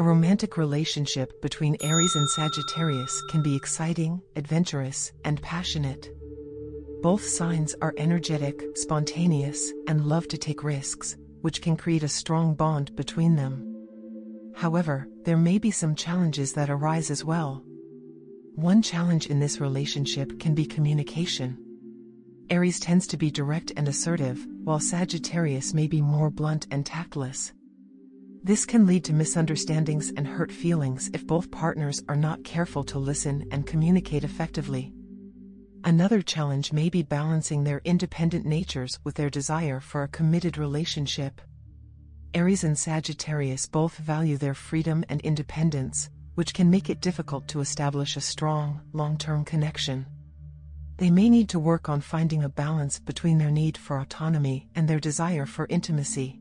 A romantic relationship between Aries and Sagittarius can be exciting, adventurous, and passionate. Both signs are energetic, spontaneous, and love to take risks, which can create a strong bond between them. However, there may be some challenges that arise as well. One challenge in this relationship can be communication. Aries tends to be direct and assertive, while Sagittarius may be more blunt and tactless. This can lead to misunderstandings and hurt feelings if both partners are not careful to listen and communicate effectively. Another challenge may be balancing their independent natures with their desire for a committed relationship. Aries and Sagittarius both value their freedom and independence, which can make it difficult to establish a strong, long-term connection. They may need to work on finding a balance between their need for autonomy and their desire for intimacy.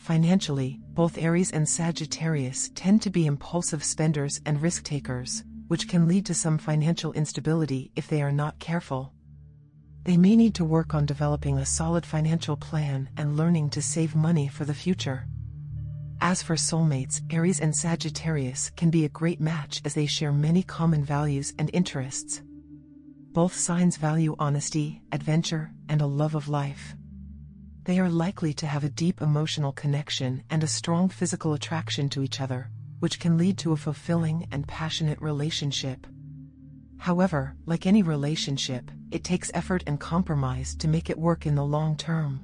Financially, both Aries and Sagittarius tend to be impulsive spenders and risk takers, which can lead to some financial instability if they are not careful. They may need to work on developing a solid financial plan and learning to save money for the future. As for soulmates, Aries and Sagittarius can be a great match as they share many common values and interests. Both signs value honesty, adventure, and a love of life. They are likely to have a deep emotional connection and a strong physical attraction to each other, which can lead to a fulfilling and passionate relationship. However, like any relationship, it takes effort and compromise to make it work in the long term.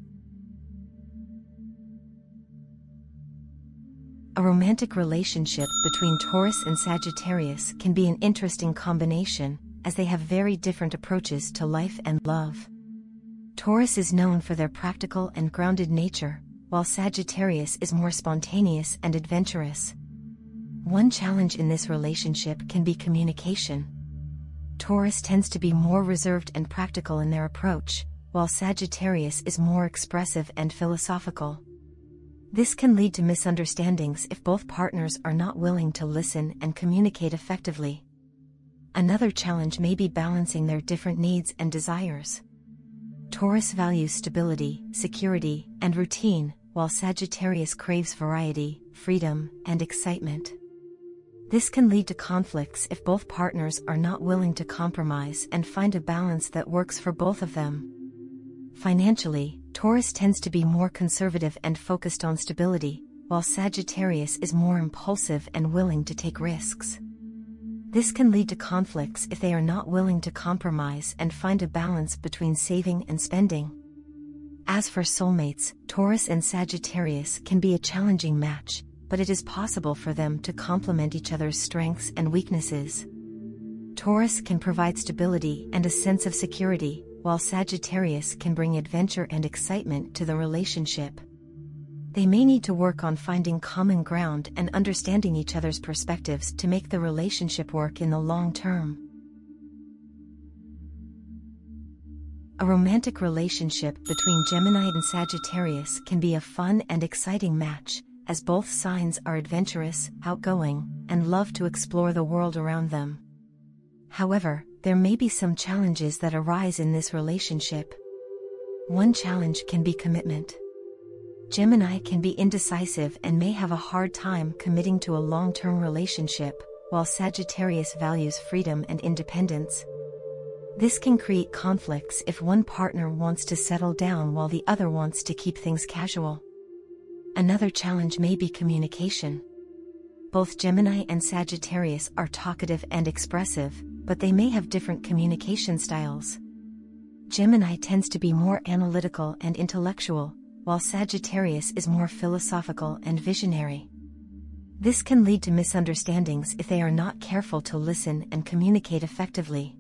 A romantic relationship between Taurus and Sagittarius can be an interesting combination, as they have very different approaches to life and love. Taurus is known for their practical and grounded nature, while Sagittarius is more spontaneous and adventurous. One challenge in this relationship can be communication. Taurus tends to be more reserved and practical in their approach, while Sagittarius is more expressive and philosophical. This can lead to misunderstandings if both partners are not willing to listen and communicate effectively. Another challenge may be balancing their different needs and desires. Taurus values stability, security, and routine, while Sagittarius craves variety, freedom, and excitement. This can lead to conflicts if both partners are not willing to compromise and find a balance that works for both of them. Financially, Taurus tends to be more conservative and focused on stability, while Sagittarius is more impulsive and willing to take risks. This can lead to conflicts if they are not willing to compromise and find a balance between saving and spending. As for soulmates, Taurus and Sagittarius can be a challenging match, but it is possible for them to complement each other's strengths and weaknesses. Taurus can provide stability and a sense of security, while Sagittarius can bring adventure and excitement to the relationship. They may need to work on finding common ground and understanding each other's perspectives to make the relationship work in the long term. A romantic relationship between Gemini and Sagittarius can be a fun and exciting match, as both signs are adventurous, outgoing, and love to explore the world around them. However, there may be some challenges that arise in this relationship. One challenge can be commitment. Gemini can be indecisive and may have a hard time committing to a long-term relationship, while Sagittarius values freedom and independence. This can create conflicts if one partner wants to settle down while the other wants to keep things casual. Another challenge may be communication. Both Gemini and Sagittarius are talkative and expressive, but they may have different communication styles. Gemini tends to be more analytical and intellectual, while Sagittarius is more philosophical and visionary. This can lead to misunderstandings if they are not careful to listen and communicate effectively.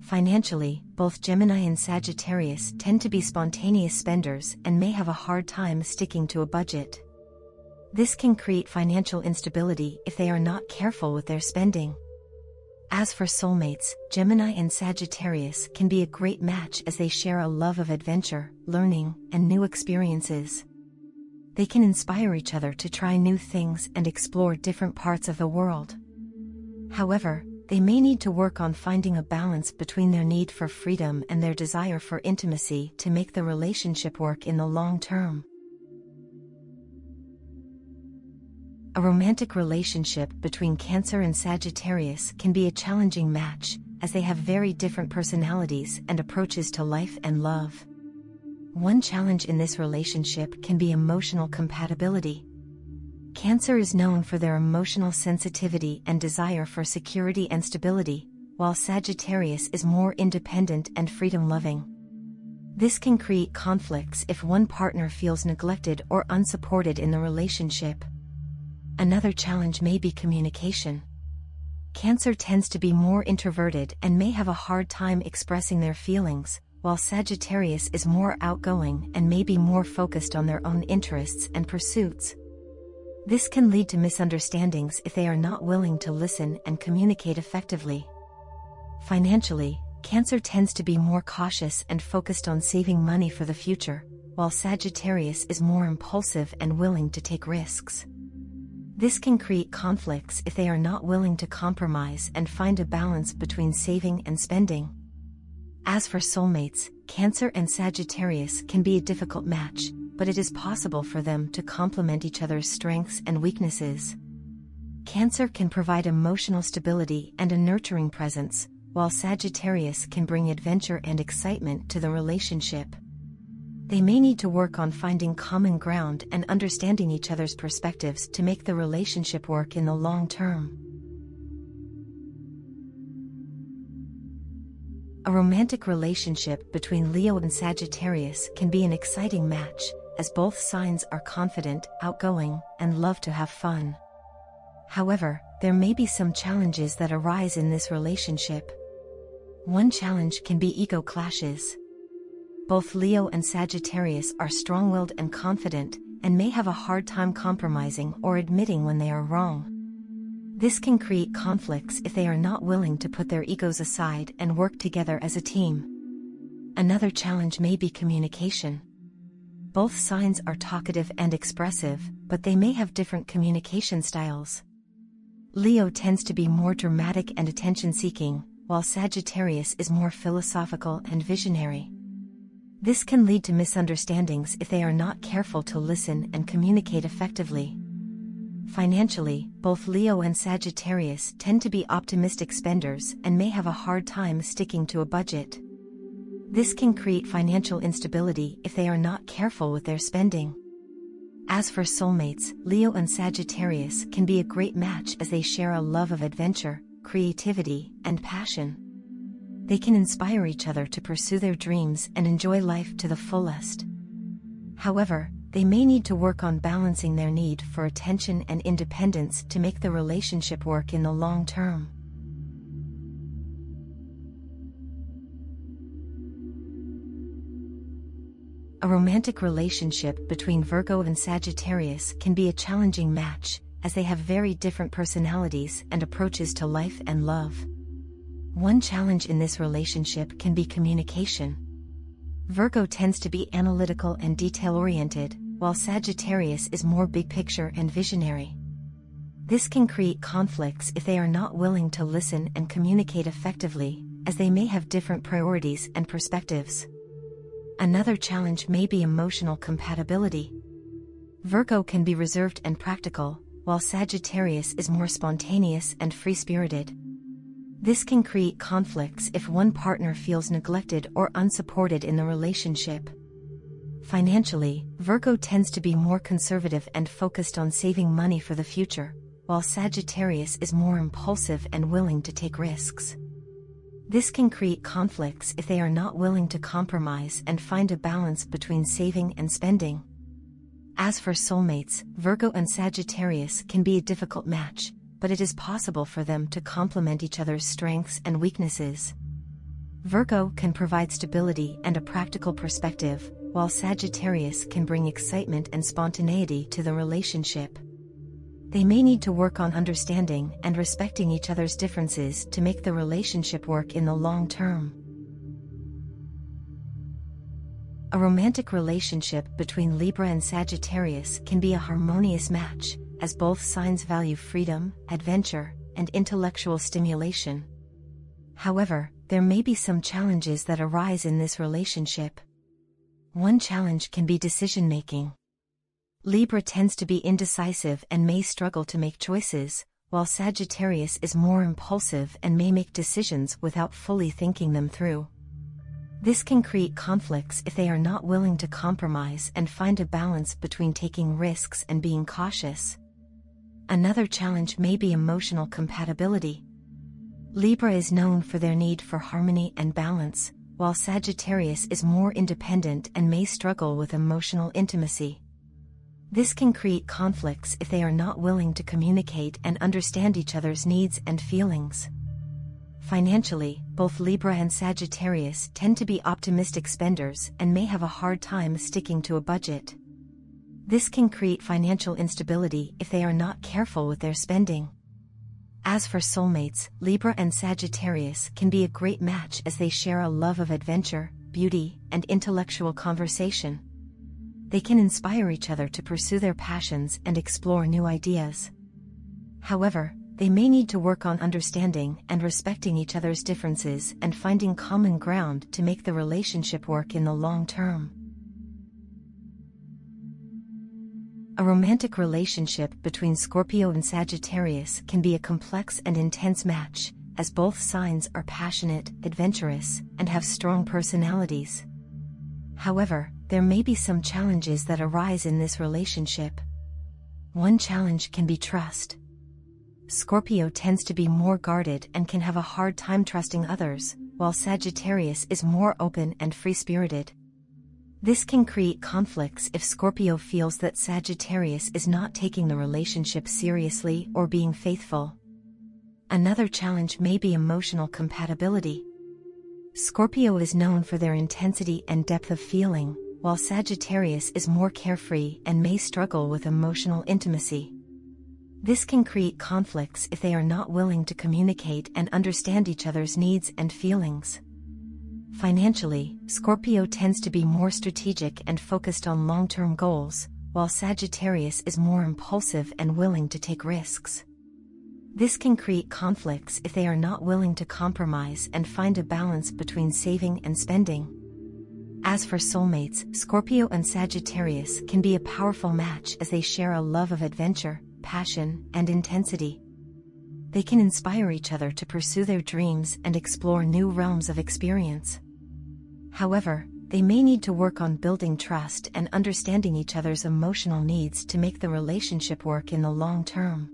Financially, both Gemini and Sagittarius tend to be spontaneous spenders and may have a hard time sticking to a budget. This can create financial instability if they are not careful with their spending. As for soulmates, Gemini and Sagittarius can be a great match as they share a love of adventure, learning, and new experiences. They can inspire each other to try new things and explore different parts of the world. However, they may need to work on finding a balance between their need for freedom and their desire for intimacy to make the relationship work in the long term. A romantic relationship between Cancer and Sagittarius can be a challenging match, as they have very different personalities and approaches to life and love. One challenge in this relationship can be emotional compatibility. Cancer is known for their emotional sensitivity and desire for security and stability, while Sagittarius is more independent and freedom loving. This can create conflicts if one partner feels neglected or unsupported in the relationship. Another challenge may be communication. Cancer tends to be more introverted and may have a hard time expressing their feelings, while Sagittarius is more outgoing and may be more focused on their own interests and pursuits. This can lead to misunderstandings if they are not willing to listen and communicate effectively. Financially, Cancer tends to be more cautious and focused on saving money for the future, while Sagittarius is more impulsive and willing to take risks. This can create conflicts if they are not willing to compromise and find a balance between saving and spending. As for soulmates, Cancer and Sagittarius can be a difficult match, but it is possible for them to complement each other's strengths and weaknesses. Cancer can provide emotional stability and a nurturing presence, while Sagittarius can bring adventure and excitement to the relationship. They may need to work on finding common ground and understanding each other's perspectives to make the relationship work in the long term. A romantic relationship between Leo and Sagittarius can be an exciting match, as both signs are confident, outgoing, and love to have fun. However, there may be some challenges that arise in this relationship. One challenge can be ego clashes. Both Leo and Sagittarius are strong-willed and confident, and may have a hard time compromising or admitting when they are wrong. This can create conflicts if they are not willing to put their egos aside and work together as a team. Another challenge may be communication. Both signs are talkative and expressive, but they may have different communication styles. Leo tends to be more dramatic and attention-seeking, while Sagittarius is more philosophical and visionary. This can lead to misunderstandings if they are not careful to listen and communicate effectively. Financially, both Leo and Sagittarius tend to be optimistic spenders and may have a hard time sticking to a budget. This can create financial instability if they are not careful with their spending. As for soulmates, Leo and Sagittarius can be a great match as they share a love of adventure, creativity, and passion. They can inspire each other to pursue their dreams and enjoy life to the fullest. However, they may need to work on balancing their need for attention and independence to make the relationship work in the long term. A romantic relationship between Virgo and Sagittarius can be a challenging match, as they have very different personalities and approaches to life and love. One challenge in this relationship can be communication. Virgo tends to be analytical and detail-oriented, while Sagittarius is more big picture and visionary. This can create conflicts if they are not willing to listen and communicate effectively, as they may have different priorities and perspectives. Another challenge may be emotional compatibility. Virgo can be reserved and practical, while Sagittarius is more spontaneous and free-spirited. This can create conflicts if one partner feels neglected or unsupported in the relationship. Financially, Virgo tends to be more conservative and focused on saving money for the future, while Sagittarius is more impulsive and willing to take risks. This can create conflicts if they are not willing to compromise and find a balance between saving and spending. As for soulmates, Virgo and Sagittarius can be a difficult match, but it is possible for them to complement each other's strengths and weaknesses. Virgo can provide stability and a practical perspective, while Sagittarius can bring excitement and spontaneity to the relationship. They may need to work on understanding and respecting each other's differences to make the relationship work in the long term. A romantic relationship between Libra and Sagittarius can be a harmonious match, as both signs value freedom, adventure, and intellectual stimulation. However, there may be some challenges that arise in this relationship. One challenge can be decision making. Libra tends to be indecisive and may struggle to make choices, while Sagittarius is more impulsive and may make decisions without fully thinking them through. This can create conflicts if they are not willing to compromise and find a balance between taking risks and being cautious. Another challenge may be emotional compatibility. Libra is known for their need for harmony and balance, while Sagittarius is more independent and may struggle with emotional intimacy. This can create conflicts if they are not willing to communicate and understand each other's needs and feelings. Financially, both Libra and Sagittarius tend to be optimistic spenders and may have a hard time sticking to a budget. This can create financial instability if they are not careful with their spending. As for soulmates, Libra and Sagittarius can be a great match as they share a love of adventure, beauty, and intellectual conversation. They can inspire each other to pursue their passions and explore new ideas. However, they may need to work on understanding and respecting each other's differences and finding common ground to make the relationship work in the long term. A romantic relationship between Scorpio and Sagittarius can be a complex and intense match, as both signs are passionate, adventurous, and have strong personalities. However, there may be some challenges that arise in this relationship. One challenge can be trust. Scorpio tends to be more guarded and can have a hard time trusting others, while Sagittarius is more open and free-spirited. This can create conflicts if Scorpio feels that Sagittarius is not taking the relationship seriously or being faithful. Another challenge may be emotional compatibility. Scorpio is known for their intensity and depth of feeling, while Sagittarius is more carefree and may struggle with emotional intimacy. This can create conflicts if they are not willing to communicate and understand each other's needs and feelings. Financially, Scorpio tends to be more strategic and focused on long-term goals, while Sagittarius is more impulsive and willing to take risks. This can create conflicts if they are not willing to compromise and find a balance between saving and spending. As for soulmates, Scorpio and Sagittarius can be a powerful match as they share a love of adventure, passion, and intensity. They can inspire each other to pursue their dreams and explore new realms of experience. However, they may need to work on building trust and understanding each other's emotional needs to make the relationship work in the long term.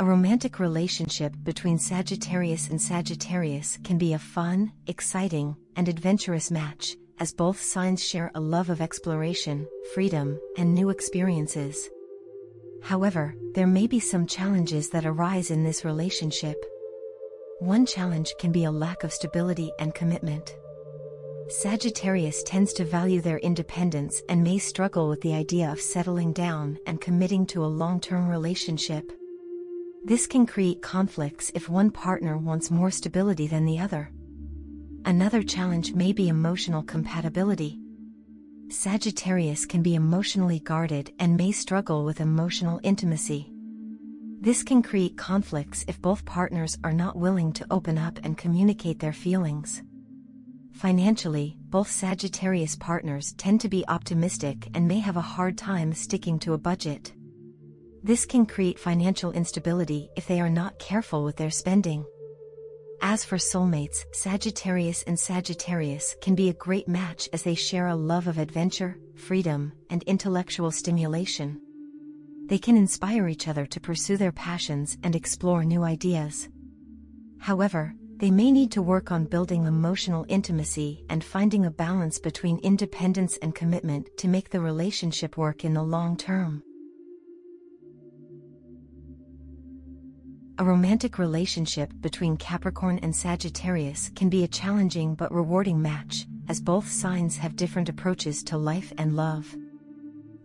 A romantic relationship between Sagittarius and Sagittarius can be a fun, exciting, and adventurous match, as both signs share a love of exploration, freedom, and new experiences. However, there may be some challenges that arise in this relationship. One challenge can be a lack of stability and commitment. Sagittarius tends to value their independence and may struggle with the idea of settling down and committing to a long-term relationship. This can create conflicts if one partner wants more stability than the other. Another challenge may be emotional compatibility. Sagittarius can be emotionally guarded and may struggle with emotional intimacy. This can create conflicts if both partners are not willing to open up and communicate their feelings. Financially, both Sagittarius partners tend to be optimistic and may have a hard time sticking to a budget. This can create financial instability if they are not careful with their spending. As for soulmates, Sagittarius and Sagittarius can be a great match as they share a love of adventure, freedom, and intellectual stimulation. They can inspire each other to pursue their passions and explore new ideas. However, they may need to work on building emotional intimacy and finding a balance between independence and commitment to make the relationship work in the long term. A romantic relationship between Capricorn and Sagittarius can be a challenging but rewarding match, as both signs have different approaches to life and love.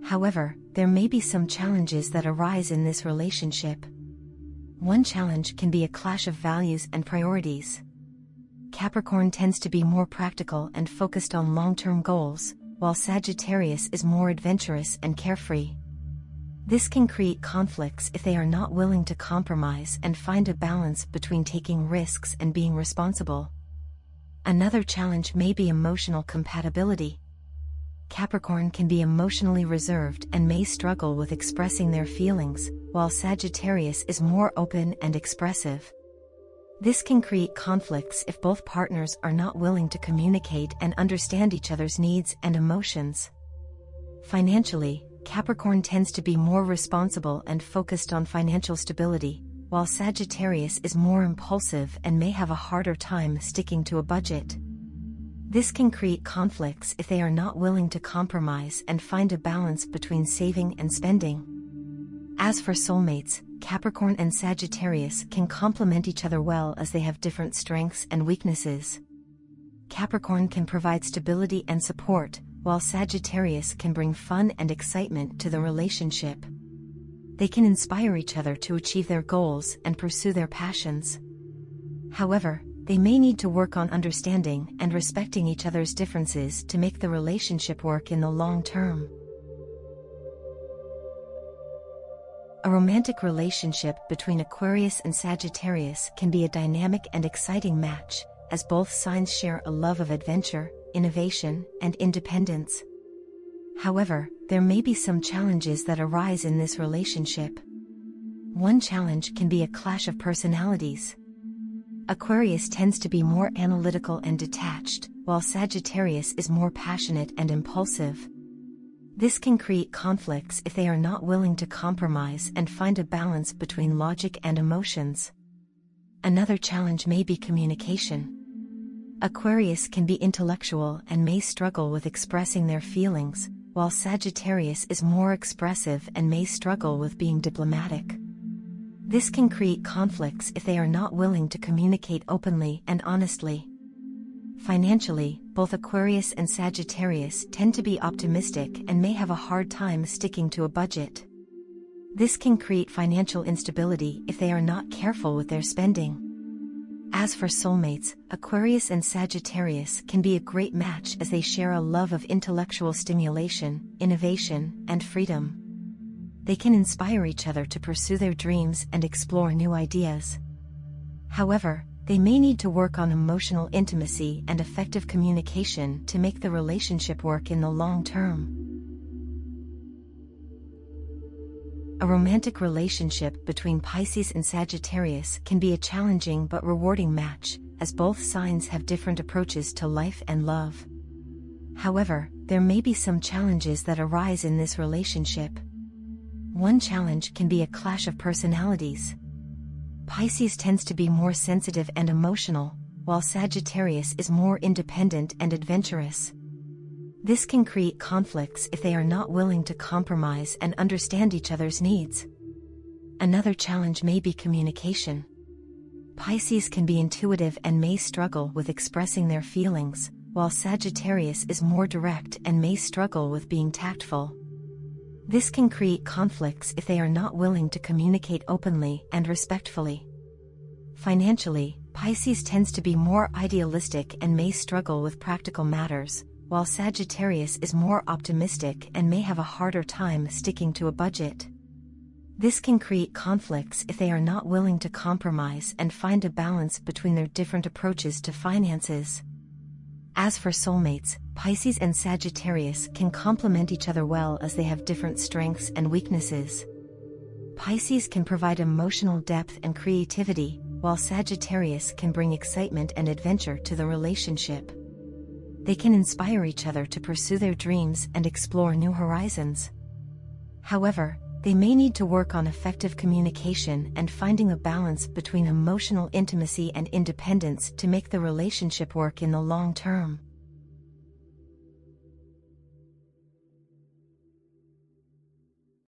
However, there may be some challenges that arise in this relationship. One challenge can be a clash of values and priorities. Capricorn tends to be more practical and focused on long-term goals, while Sagittarius is more adventurous and carefree. This can create conflicts if they are not willing to compromise and find a balance between taking risks and being responsible. Another challenge may be emotional compatibility. Capricorn can be emotionally reserved and may struggle with expressing their feelings, while Sagittarius is more open and expressive. This can create conflicts if both partners are not willing to communicate and understand each other's needs and emotions. Financially, Capricorn tends to be more responsible and focused on financial stability, while Sagittarius is more impulsive and may have a harder time sticking to a budget. This can create conflicts if they are not willing to compromise and find a balance between saving and spending. As for soulmates, Capricorn and Sagittarius can complement each other well as they have different strengths and weaknesses. Capricorn can provide stability and support, while Sagittarius can bring fun and excitement to the relationship. They can inspire each other to achieve their goals and pursue their passions. However, they may need to work on understanding and respecting each other's differences to make the relationship work in the long term. A romantic relationship between Aquarius and Sagittarius can be a dynamic and exciting match, as both signs share a love of adventure, innovation, and independence. However, there may be some challenges that arise in this relationship. One challenge can be a clash of personalities. Aquarius tends to be more analytical and detached, while Sagittarius is more passionate and impulsive. This can create conflicts if they are not willing to compromise and find a balance between logic and emotions. Another challenge may be communication. Aquarius can be intellectual and may struggle with expressing their feelings, while Sagittarius is more expressive and may struggle with being diplomatic. This can create conflicts if they are not willing to communicate openly and honestly. Financially, both Aquarius and Sagittarius tend to be optimistic and may have a hard time sticking to a budget. This can create financial instability if they are not careful with their spending. As for soulmates, Aquarius and Sagittarius can be a great match as they share a love of intellectual stimulation, innovation, and freedom. They can inspire each other to pursue their dreams and explore new ideas. However, they may need to work on emotional intimacy and effective communication to make the relationship work in the long term. A romantic relationship between Pisces and Sagittarius can be a challenging but rewarding match, as both signs have different approaches to life and love. However, there may be some challenges that arise in this relationship. One challenge can be a clash of personalities. Pisces tends to be more sensitive and emotional, while Sagittarius is more independent and adventurous. This can create conflicts if they are not willing to compromise and understand each other's needs. Another challenge may be communication. Pisces can be intuitive and may struggle with expressing their feelings, while Sagittarius is more direct and may struggle with being tactful. This can create conflicts if they are not willing to communicate openly and respectfully. Financially, Pisces tends to be more idealistic and may struggle with practical matters, while Sagittarius is more optimistic and may have a harder time sticking to a budget. This can create conflicts if they are not willing to compromise and find a balance between their different approaches to finances. As for soulmates, Pisces and Sagittarius can complement each other well as they have different strengths and weaknesses. Pisces can provide emotional depth and creativity, while Sagittarius can bring excitement and adventure to the relationship. They can inspire each other to pursue their dreams and explore new horizons. However, they may need to work on effective communication and finding a balance between emotional intimacy and independence to make the relationship work in the long term.